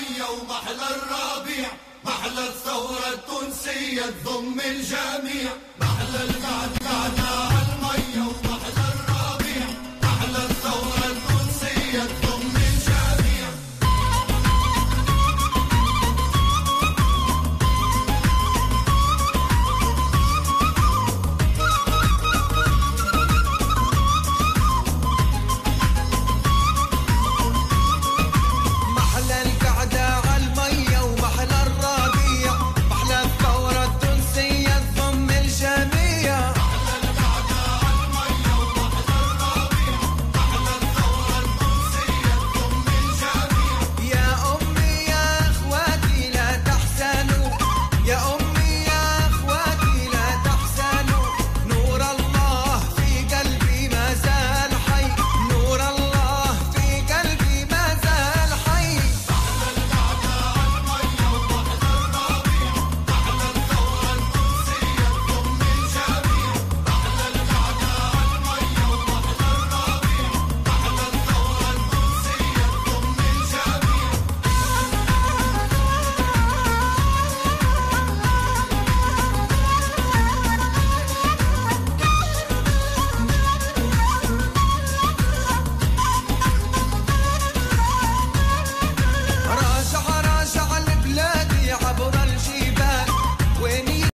ريا ومحلى الربيع محلى الثورة التونسية تضم الجميع. محلى المعدي